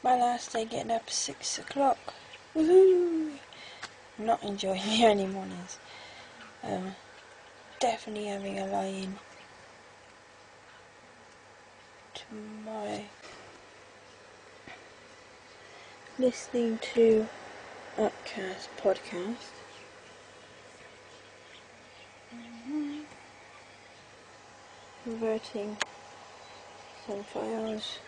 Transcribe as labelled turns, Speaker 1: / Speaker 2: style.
Speaker 1: My last day getting up at 6 o'clock. Woohoo! I'm not enjoying the early mornings. Um, definitely having a lie-in tomorrow. Listening to Upcast podcast. Mm-hmm. Converting some files